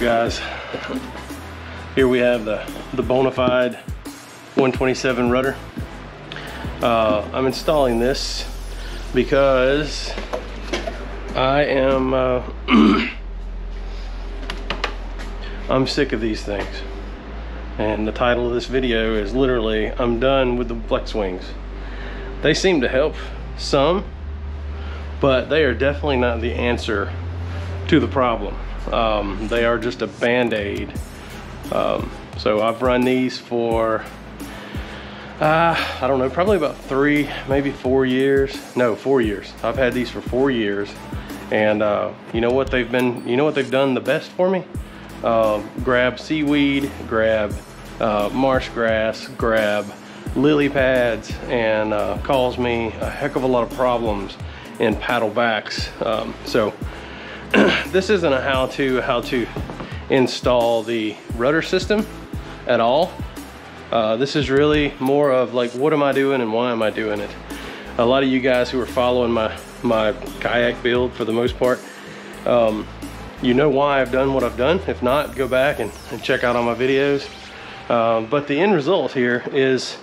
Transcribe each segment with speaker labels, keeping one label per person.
Speaker 1: Guys? Here we have the, the Bonafide 127 rudder. Uh, I'm installing this because I am uh, I'm sick of these things. And the title of this video is literally, I'm done with the flex wings. They seem to help some, but they are definitely not the answer to the problem. Um, they are just a band-aid. Um, so I've run these for, uh, I don't know, probably about three, maybe four years. No, four years. I've had these for four years. And uh, you know what they've been, you know what they've done the best for me? Uh, grab seaweed, grab uh, marsh grass, grab lily pads, and uh, cause me a heck of a lot of problems in paddle backs. Um, so this isn't a how to how to install the rudder system at all. Uh, this is really more of like, what am I doing and why am I doing it? A lot of you guys who are following my, my kayak build for the most part, um, you know why I've done what I've done. If not, go back and, and check out all my videos. Um, but the end result here is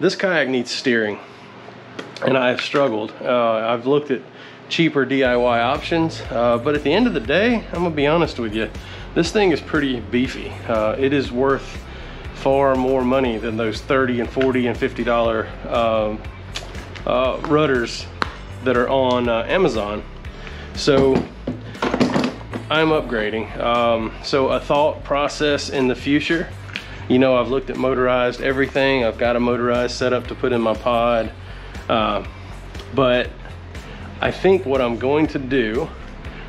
Speaker 1: this kayak needs steering and I've struggled. Uh, I've looked at cheaper DIY options. Uh, but at the end of the day, I'm gonna be honest with you, this thing is pretty beefy. Uh, it is worth far more money than those 30 and 40 and 50 dollar um, uh, rudders that are on uh, Amazon. So I'm upgrading. Um, so a thought process in the future, you know, I've looked at motorized everything. I've got a motorized setup to put in my pod. Uh, but I think what I'm going to do,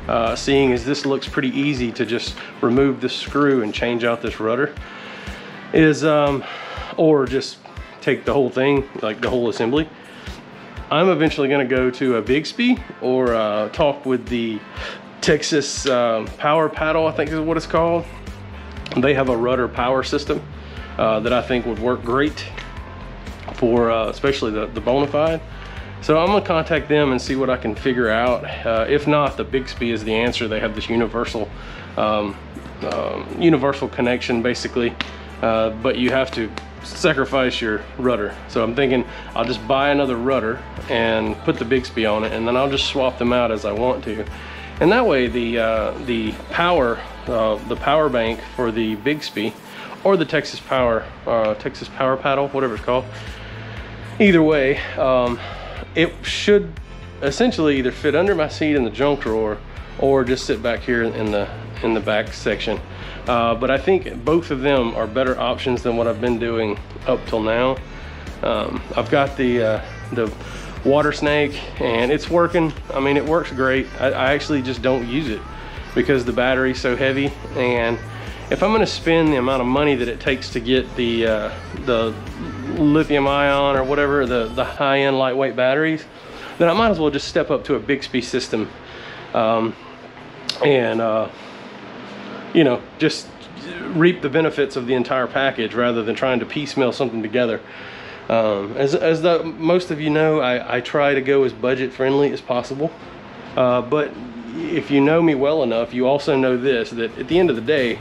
Speaker 1: uh, seeing as this looks pretty easy to just remove the screw and change out this rudder, is, um, or just take the whole thing, like the whole assembly. I'm eventually gonna go to a Bixpy or uh, talk with the Texas uh, Power Paddle, I think is what it's called. They have a rudder power system uh, that I think would work great for uh, especially the, the Bonafide. So I'm gonna contact them and see what I can figure out. Uh, if not, the Bixpy is the answer. They have this universal, um, um, universal connection basically, uh, but you have to sacrifice your rudder. So I'm thinking I'll just buy another rudder and put the Bixpy on it and then I'll just swap them out as I want to. And that way the, uh, the power, uh, the power bank for the Bixpy or the Texas Power, uh, Texas Power Paddle, whatever it's called, either way, um, it should essentially either fit under my seat in the junk drawer or just sit back here in the in the back section. Uh, but I think both of them are better options than what I've been doing up till now. Um, I've got the uh, the water snake and it's working. I mean, it works great. I, I actually just don't use it because the battery's so heavy. And if I'm gonna spend the amount of money that it takes to get the uh, the lithium ion or whatever, the, the high-end lightweight batteries, then I might as well just step up to a Bixpy system um, and, uh, you know, just reap the benefits of the entire package rather than trying to piecemeal something together. Um, as as the, most of you know, I, I try to go as budget friendly as possible. Uh, but if you know me well enough, you also know this, that at the end of the day,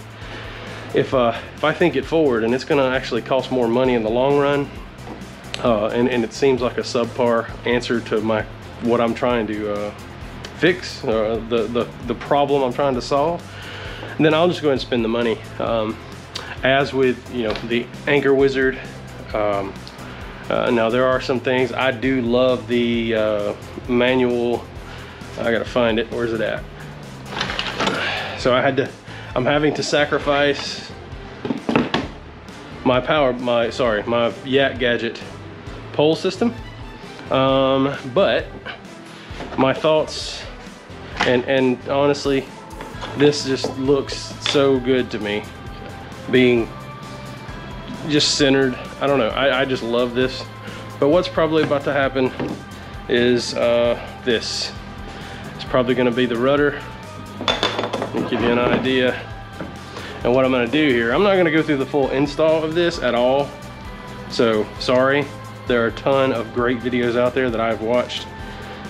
Speaker 1: if uh, if I think it forward and it's gonna actually cost more money in the long run, uh, and, and it seems like a subpar answer to my what I'm trying to uh, fix, uh, the, the, the problem I'm trying to solve, then I'll just go ahead and spend the money. Um, as with, you know, the Anchor Wizard, um, uh, now there are some things, I do love the uh, manual, I gotta find it, where's it at? So I had to, I'm having to sacrifice my power, my, sorry, my Yak Gadget pole system. Um, but my thoughts, and, and honestly, this just looks so good to me. Being just centered, I don't know, I, I just love this. But what's probably about to happen is uh, this. It's probably gonna be the rudder. Give you an idea. And what I'm gonna do here, I'm not gonna go through the full install of this at all. So sorry, there are a ton of great videos out there that I've watched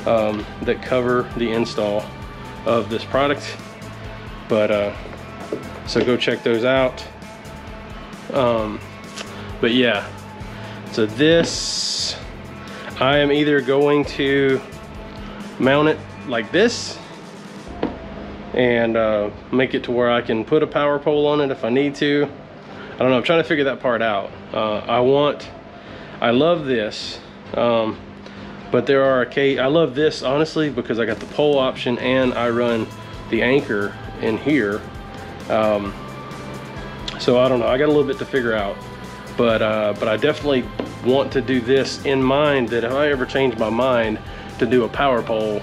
Speaker 1: um, that cover the install of this product. But uh, So go check those out. Um, but yeah, so this, I am either going to mount it like this and uh, make it to where I can put a power pole on it if I need to. I don't know, I'm trying to figure that part out. Uh, I want, I love this, um, but there are a I love this honestly because I got the pole option and I run the anchor in here. Um, so I don't know, I got a little bit to figure out. But, uh, but I definitely want to do this in mind that if I ever change my mind to do a power pole,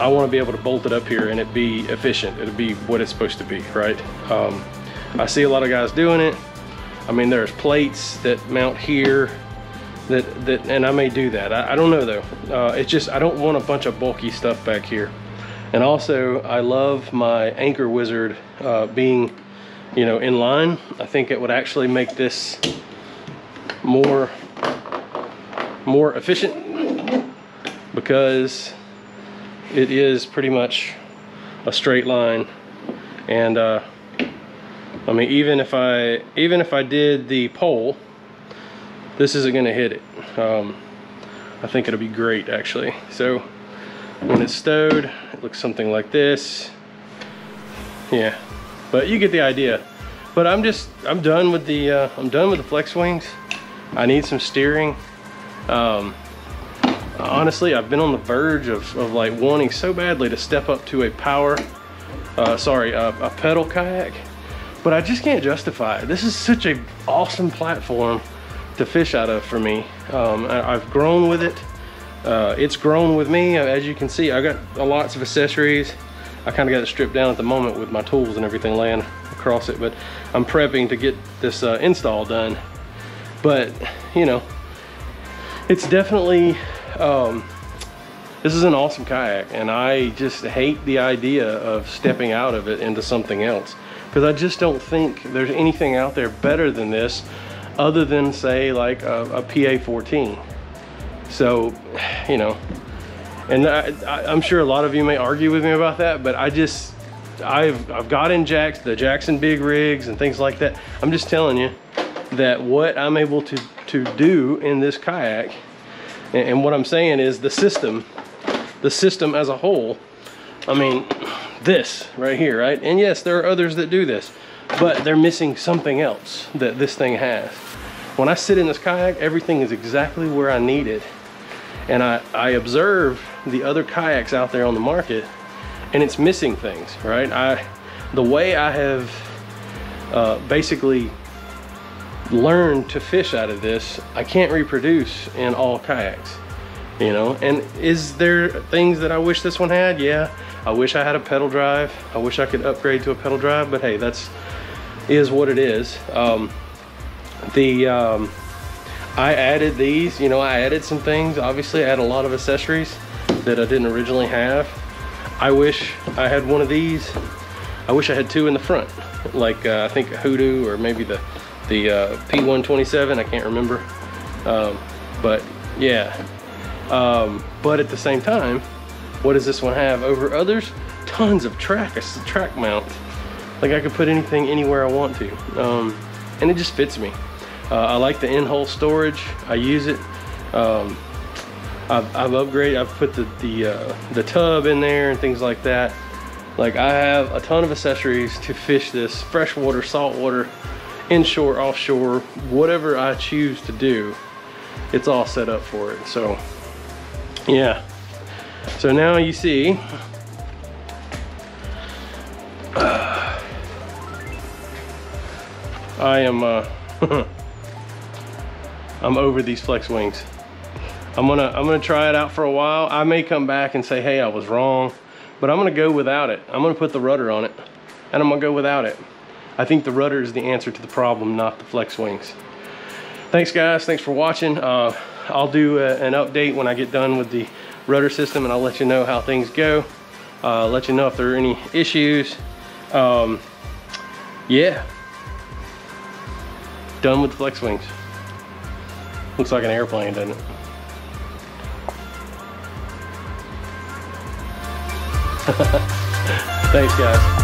Speaker 1: I want to be able to bolt it up here and it be efficient. It'll be what it's supposed to be, right? Um, I see a lot of guys doing it. I mean, there's plates that mount here that, that and I may do that. I, I don't know though. Uh, it's just, I don't want a bunch of bulky stuff back here. And also, I love my Anchor Wizard uh, being, you know, in line. I think it would actually make this more, more efficient because it is pretty much a straight line. And uh, I mean even if I even if I did the pole this isn't gonna hit it. Um, I think it'll be great actually. So when it's stowed it looks something like this. Yeah but you get the idea. But I'm just I'm done with the uh, I'm done with the flex wings. I need some steering. Um, honestly, I've been on the verge of, of like wanting so badly to step up to a power, uh, sorry, a, a pedal kayak, but I just can't justify it. This is such a awesome platform to fish out of for me. Um, I, have grown with it. Uh, it's grown with me. As you can see, I got lots of accessories. I kind of got it stripped down at the moment with my tools and everything laying across it, but I'm prepping to get this uh, install done. But, you know, it's definitely um, this is an awesome kayak and I just hate the idea of stepping out of it into something else. Because I just don't think there's anything out there better than this other than say like a, a PA-14 so you know and I, am sure a lot of you may argue with me about that but I just I've, I've got in Jacks, the Jackson big rigs and things like that. I'm just telling you that what I'm able to to do in this kayak and what I'm saying is the system, the system as a whole, I mean, this right here, right? And yes, there are others that do this, but they're missing something else that this thing has. When I sit in this kayak, everything is exactly where I need it. And I, I observe the other kayaks out there on the market and it's missing things, right? I, the way I have uh, basically learn to fish out of this, I can't reproduce in all kayaks, you know? And is there things that I wish this one had? Yeah, I wish I had a pedal drive. I wish I could upgrade to a pedal drive, but hey, that's is what it is. Um, the, um, I added these, you know, I added some things. Obviously, I had a lot of accessories that I didn't originally have. I wish I had one of these. I wish I had two in the front, like uh, I think Hoodoo or maybe the the uh, P127, I can't remember. Um, but yeah, um, but at the same time, what does this one have over others? Tons of track, a track mount. Like I could put anything anywhere I want to. Um, and it just fits me. Uh, I like the in-hole storage. I use it. Um, I've, I've, upgraded, I've put the, the, uh, the tub in there and things like that. Like I have a ton of accessories to fish this freshwater, saltwater, inshore, offshore, whatever I choose to do, it's all set up for it. So yeah. So now you see, uh, I am, uh, I'm over these flex wings. I'm gonna, I'm gonna try it out for a while. I may come back and say, hey, I was wrong, but I'm gonna go without it. I'm gonna put the rudder on it and I'm gonna go without it. I think the rudder is the answer to the problem, not the flex wings. Thanks guys, thanks for watching. Uh, I'll do a, an update when I get done with the rudder system and I'll let you know how things go. Uh, let you know if there are any issues. Um, yeah. Done with flex wings. Looks like an airplane, doesn't it? Thanks guys.